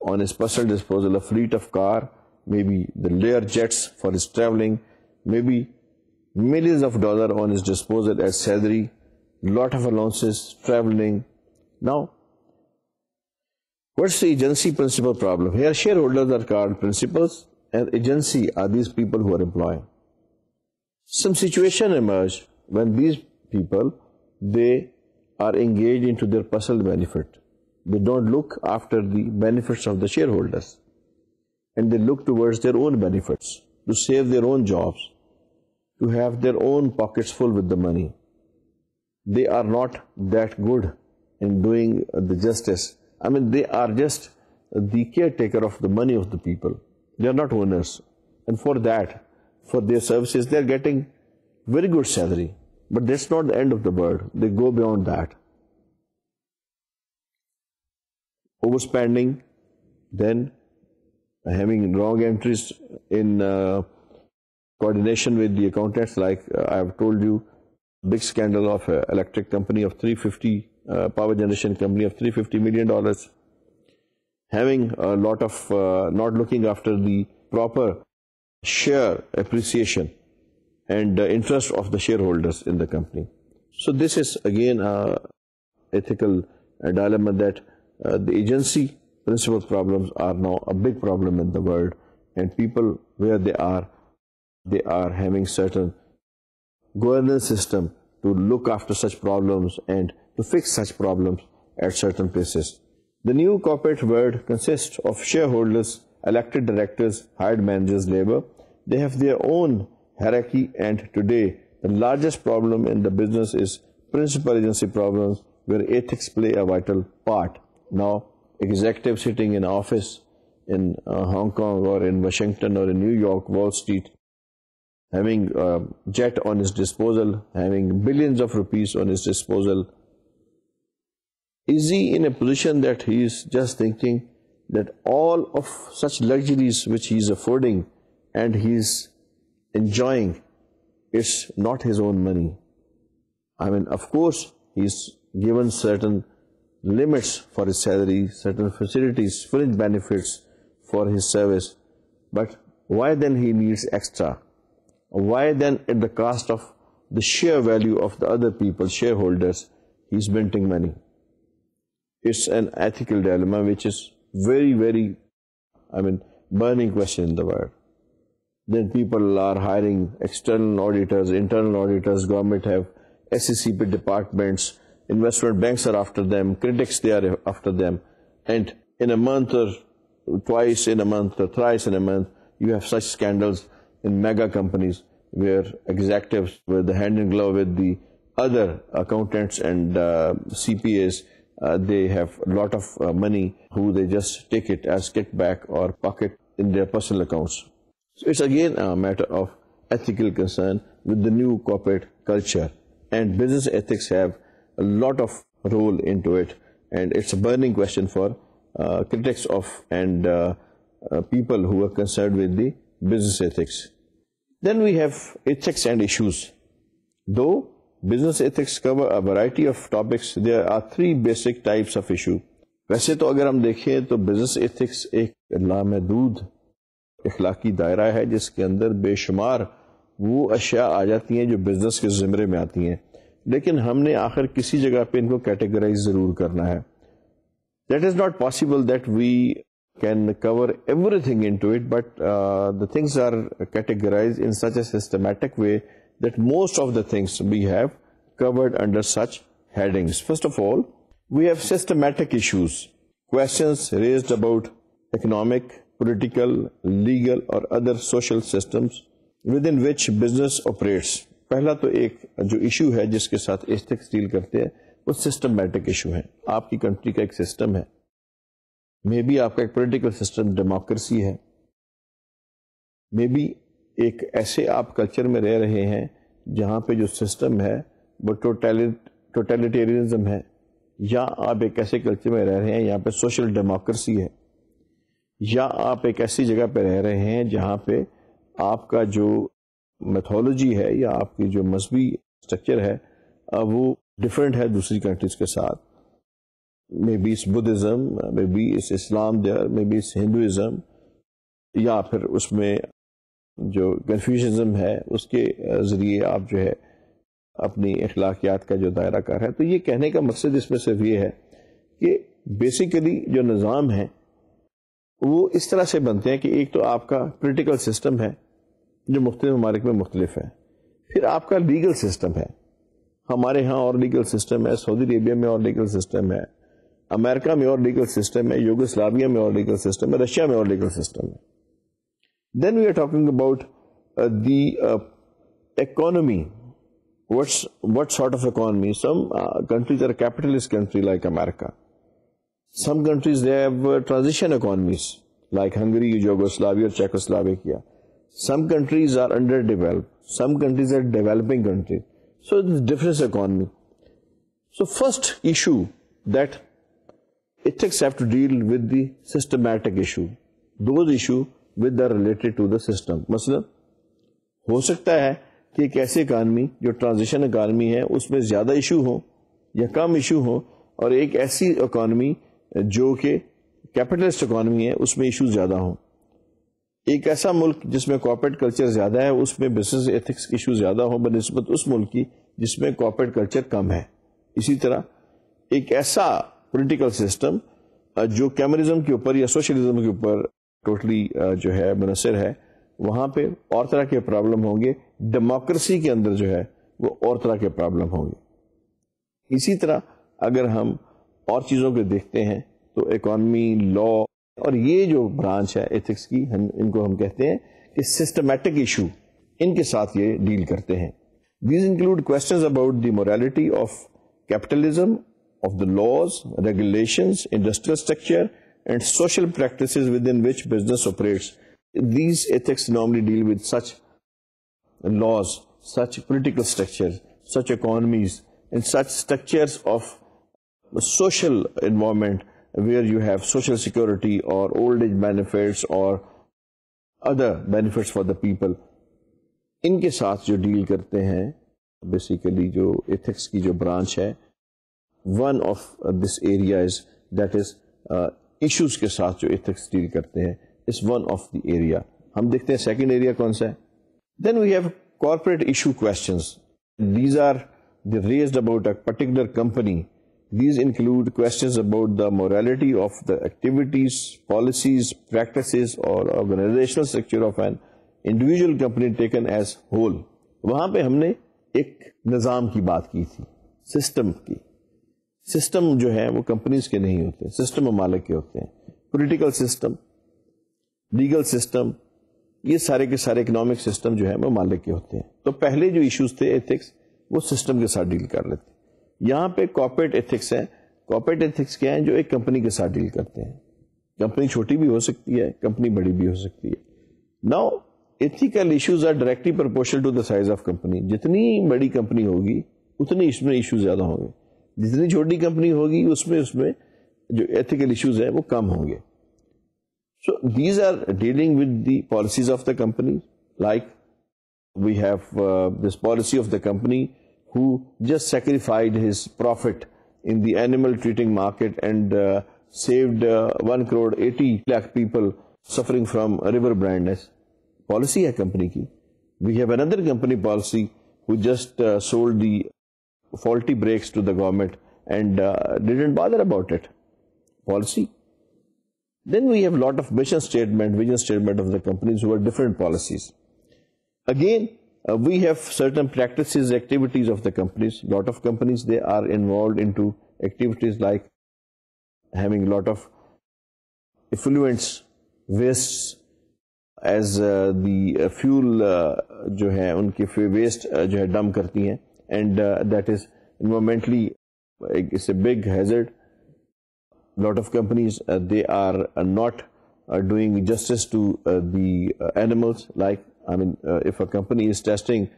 on his personal disposal a fleet of car, maybe the Lear jets for his traveling, maybe millions of dollars on his disposal as salary, lot of allowances, traveling. Now, what's the agency principal problem? Here shareholders are called principals and agency are these people who are employed. Some situation emerge when these people, they are engaged into their personal benefit. They don't look after the benefits of the shareholders. And they look towards their own benefits, to save their own jobs, to have their own pockets full with the money they are not that good in doing the justice. I mean, they are just the caretaker of the money of the people. They are not owners. And for that, for their services, they are getting very good salary. But that's not the end of the world. They go beyond that. Overspending, then having wrong entries in uh, coordination with the accountants, like uh, I have told you, big scandal of uh, electric company of 350 uh, power generation company of 350 million dollars having a lot of uh, not looking after the proper share appreciation and the interest of the shareholders in the company so this is again a ethical dilemma that uh, the agency principal problems are now a big problem in the world and people where they are they are having certain governance system to look after such problems and to fix such problems at certain places. The new corporate world consists of shareholders, elected directors, hired managers, labor. They have their own hierarchy and today the largest problem in the business is principal agency problems where ethics play a vital part. Now, executives sitting in office in uh, Hong Kong or in Washington or in New York, Wall Street, having a jet on his disposal, having billions of rupees on his disposal, is he in a position that he is just thinking that all of such luxuries which he is affording and he is enjoying, it's not his own money. I mean, of course, he is given certain limits for his salary, certain facilities, fringe benefits for his service, but why then he needs extra? Why then at the cost of the share value of the other people, shareholders, he's minting money? it's an ethical dilemma which is very, very, I mean, burning question in the world. Then people are hiring external auditors, internal auditors, government have SECP departments, investment banks are after them, critics they are after them, and in a month or twice in a month or thrice in a month, you have such scandals in mega companies where executives were the hand in glove with the other accountants and uh, CPAs, uh, they have a lot of uh, money who they just take it as kickback or pocket in their personal accounts. So it's again a matter of ethical concern with the new corporate culture and business ethics have a lot of role into it and it's a burning question for uh, critics of and uh, uh, people who are concerned with the business ethics. Then we have ethics and issues. Though business ethics cover a variety of topics, there are three basic types of issue. वैसे तो अगर हम देखें तो business ethics एक लामहदूद इखलाकी दायरा है जिसके अंदर बेशुमार वो अशिया आ जाती हैं जो बिज़नेस के ज़िमरे में आती हैं लेकिन हमने आखिर किसी जगह पे इनको कैटेगराइज ज़रूर करना है that is not possible that we can cover everything into it, but uh, the things are categorized in such a systematic way that most of the things we have covered under such headings. First of all, we have systematic issues, questions raised about economic, political, legal or other social systems within which business operates. पहला तो एक जो issue है जिसके साथ ethics deal करते हैं वो सिस्टमैटिक इशू है। आपकी कंट्री का एक सिस्टम है। मे बी आपका एक पोलिटिकल सिस्टम डेमोक्रेसी है। मे बी एक ऐसे आप कल्चर में रह रहे हैं जहाँ पे जो सिस्टम है वो टोटलिटेरियनिज्म है। या आप एक ऐसे कल्चर में रह रहे हैं यहाँ पे सोशल डेमोक्रेसी है। या आप एक ऐसी जगह पे रह रहे हैं जहाँ पे आपका जो मेथोलॉजी है या आपकी जो मजहबी स्ट्रक्चर है वो डिफरेंट है दूसरी कंट्रीज़ के साथ। Maybe is Buddhism maybe is Islam there may be is Hinduism या फिर उसमें जो कन्फ्यूजम है, उसके ज़रिए आप जो है अपनी अखलाकियात का जो दायरा कर है। तो ये कहने का मकसद इसमें सिर्फ़ ये है कि बेसिकली जो निज़ाम है वो इस तरह से बनते हैं कि एक तो आपका पोलिटिकल सिस्टम है जो मुख्तलिफ़ ममालिक में मुख्तलिफ़ है। फिर आपका लीगल सिस्टम है। हमारे यहाँ और लीगल सिस्टम है सऊदी अरेबिया में और लीगल सिस्टम है अमेरिका में और लीगल सिस्टम है यूगोस्लाविया में और लीगल सिस्टम है रशिया में और लीगल सिस्टम है। Then we are talking about the economy. What's what sort of economy? Some uh, countries are capitalist country like america. Some countries they have uh, transition economies like hungary yugoslavia or czechoslovakia some countries are underdeveloped some countries are developing countries so it's different economy so first issue that ethics have to deal with the systematic issue those issue with are related to the system मतलब हो सकता है कि एक ऐसी economy जो transition economy है उसमें ज़्यादा इशू हो या कम इशू हो और एक ऐसी इकानमी जो कि कैपिटलिस्ट इकानमी है, उसमें इशू ज़्यादा हो। एक ऐसा मुल्क जिसमें कॉर्पोरेट कल्चर ज़्यादा है, उसमें बिज़नेस एथिक्स इशू ज़्यादा हो, बनस्बत उस मुल्क की जिसमें कॉर्पोरेट कल्चर कम है। इसी तरह, एक ऐसा पॉलिटिकल सिस्टम जो कैमरिज्म के ऊपर या सोशलिज्म के ऊपर टोटली जो है मुनसर है, वहाँ पे और तरह के प्रॉब्लम होंगे। डेमोक्रेसी के अंदर जो है, वो और तरह के प्रॉब्लम होंगे। इसी तरह, अगर हम चीज़ों को देखते हैं तो इकॉनमी लॉ और ये जो ब्रांच है एथिक्स की हैं सिस्टमैटिक इशू इनके साथ ये डील करते हैं these include question about the morality of capitalism of the laws, regulations, industrial structure, and social practices within which business operates. These ethics normally deal with such laws, such political structures, such economies, and such structures of social environment where you have social security or old age benefits or other benefits for the people. इनके साथ जो deal करते हैं basically जो ethics की जो branch है one of this area is that is issues के साथ जो एथिक्स डील करते हैं इस वन ऑफ़ द एरिया हम देखते हैं सेकेंड एरिया कौन सा है? Then we have corporate issue question these are raised about a particular company These include questions about the morality of the activities, policies, practices or organizational structure of an individual company taken as whole. वहाँ पे हमने एक निज़ाम की बात की थी system की सिस्टम जो है वो कंपनीज़ के नहीं होते सिस्टम ममालिक के होते हैं पॉलिटिकल सिस्टम लीगल सिस्टम ये सारे के सारे इकोनॉमिक सिस्टम जो है वो मालिक के होते हैं तो पहले जो इश्यूज़ थे एथिक्स वो सिस्टम के साथ डील कर लेते यहाँ पे कॉर्पोरेट एथिक्स है। कॉर्पोरेट एथिक्स क्या है? जो एक कंपनी के साथ डील करते हैं। कंपनी छोटी भी हो सकती है कंपनी बड़ी भी हो सकती है। Now ethical issues are directly proportional to the size of company जितनी बड़ी कंपनी होगी, उतनी इसमें इश्यू ज़्यादा होंगे। जितनी छोटी कंपनी होगी, उसमें उसमें जो एथिकल इश्यूज़ है, वो कम होंगे। So these are dealing with the policies of the company like we have this policy of the company who just sacrificed his profit in the animal treating market and uh, saved uh, 1 crore 80 lakh people suffering from river blindness. Policy hai company ki. We have another company policy who just uh, sold the faulty brakes to the government and uh, didn't bother about it. Policy. Then we have lot of mission statement, vision statement of the companies who have different policies. Again, uh, we have certain practices, activities of the companies. A lot of companies, they are involved into activities like having a lot of effluents, wastes as uh, the uh, fuel uh, जो है उनके waste uh, जो है dump करती हैं and uh, that is environmentally it's a big hazard. A lot of companies uh, they are uh, not uh, doing justice to uh, the uh, animals like I mean, uh, if a company is testing,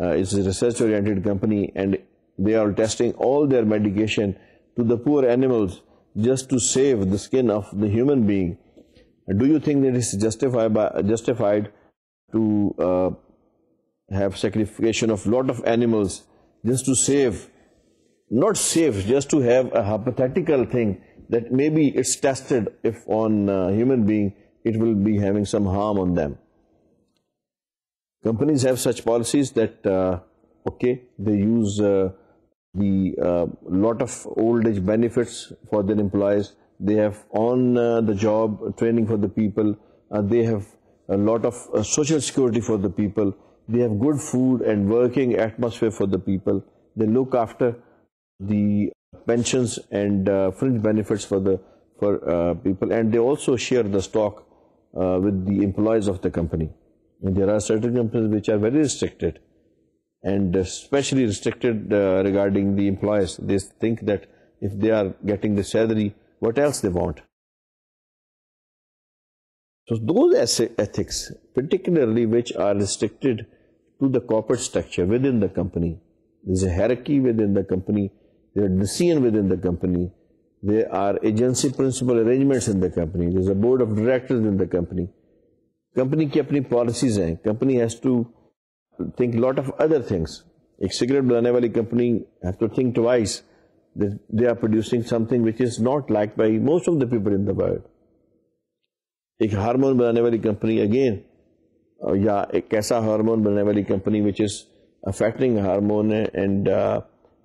uh, it's a research-oriented company, and they are testing all their medication to the poor animals just to save the skin of the human being, do you think that it's justified, by, justified to uh, have sacrification of lot of animals just to save, not save, just to have a hypothetical thing that maybe it's tested if on a human being, it will be having some harm on them. Companies have such policies that, uh, okay, they use uh, the uh, lot of old age benefits for their employees. They have on the job training for the people. They have a lot of social security for the people. They have good food and working atmosphere for the people. They look after the pensions and fringe benefits for the for people, and they also share the stock with the employees of the company. There are certain companies which are very restricted and especially restricted uh, regarding the employees. They think that if they are getting the salary, what else they want? So those ethics, particularly which are restricted to the corporate structure within the company, there's a hierarchy within the company, there are decisions within the company, there are agency principal arrangements in the company, there's a board of directors in the company, company की अपनी policies हैं। Company has to think lot of other things एक cigarette बनाने वाली company has to think twice they are producing something which is not like by most of the people in the world एक hormone बनाने वाली company again या एक ऐसा hormone बनाने वाली company which is affecting hormone and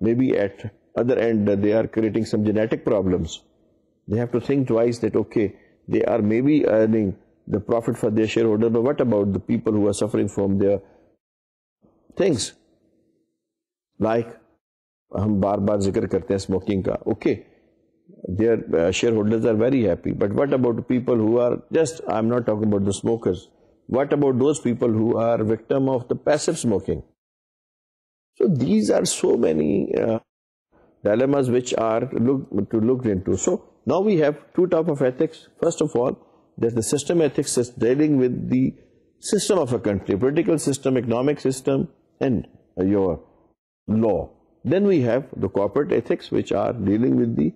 may be at other end uh, they are creating some genetic problems. They have to think twice that okay they are maybe earning the profit for their shareholder, but what about the people who are suffering from their things? Like, हम बार बार जिक्र करते हैं smoking का okay their shareholders are very happy but what about people who are just I am not talking about the smokers what about those people who are victim of the passive smoking so these are so many uh, dilemmas which are look, to look into so now we have two type of ethics first of all that the system ethics is dealing with the system of a country, political system, economic system, and your law. Then we have the corporate ethics, which are dealing with the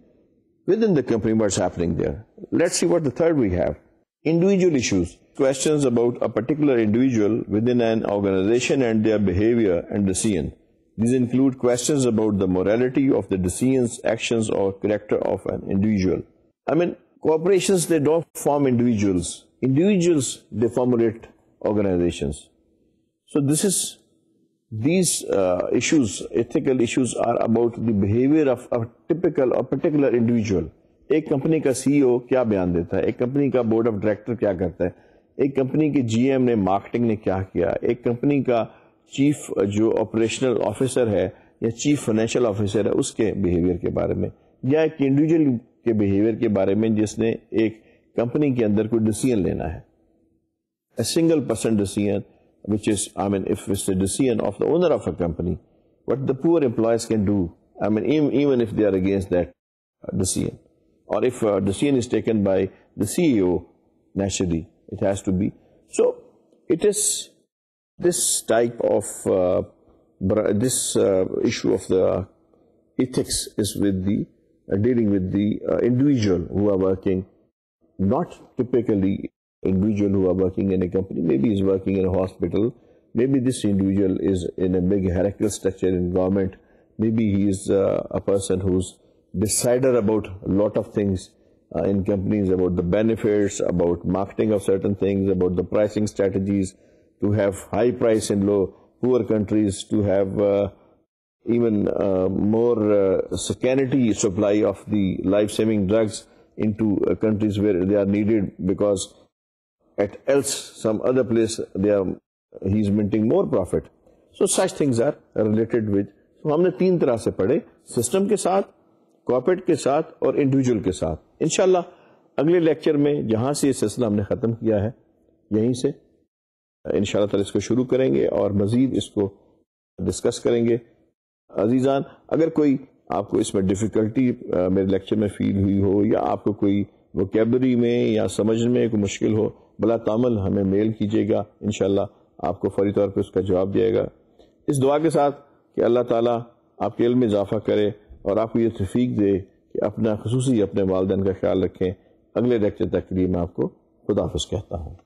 within the company what's happening there. Let's see what the third we have. Individual issues, questions about a particular individual within an organization and their behavior and decision. These include questions about the morality of the decisions, actions, or character of an individual. I mean, corporations, they don't form individuals. Individuals, they formulate organizations. So this is these uh, issues, ethical issues, are about the behavior of a typical or particular individual. एक company का CEO क्या बयान देता है एक company का board of director क्या करता है एक कंपनी के जीएम ने मार्केटिंग ने क्या किया एक कंपनी का चीफ जो ऑपरेशनल ऑफिसर है या चीफ फाइनेंशियल ऑफिसर है उसके बिहेवियर के बारे में या एक इंडिविजुअल बिहेवियर के बारे में जिसने एक कंपनी के अंदर कोई डिसीज़न लेना है even if they are against that uh, decision, or if a decision is taken by the CEO, naturally, it has to be. So, it is this type of, uh, this uh, issue of the ethics is with the, uh, dealing with the uh, individual who are working, not typically individual who are working in a company, maybe he's working in a hospital, maybe this individual is in a big hierarchical structure in government, maybe he is uh, a person who's decider about a lot of things uh, in companies, about the benefits, about marketing of certain things, about the pricing strategies, to have high price in low poor countries, to have uh, even uh, more uh, security supply of the life-saving drugs into uh, countries where they are needed because at else some other place they are he is minting more profit so such things are related with so हमने तीन तरह से पढ़े system के साथ corporate के साथ और इंडिविजुअल के साथ इनशाला अगले लेक्चर में जहाँ से ये सिलसिला हमने ख़त्म किया है यहीं से इन इसको शुरू करेंगे और मज़ीद इसको डिस्कस करेंगे अजीज़ान, अगर कोई आपको इसमें डिफ़िकल्टी मेरे लेक्चर में फील हुई हो, या आपको कोई वोकेबरी में या समझने में कोई मुश्किल हो बला तामल हमें मेल कीजिएगा इन आपको फौरी तौर पर उसका जवाब दिएगा। इस दुआ के साथ कि अल्लाह ताला आपके इल्म में इजाफा करे और आपको ये तफीक दे कि अपना, खसूसी अपने वालदेन का ख्याल रखें। अगले लेक्चर तक के लिए मैं आपको खुदाफिज कहता हूँ।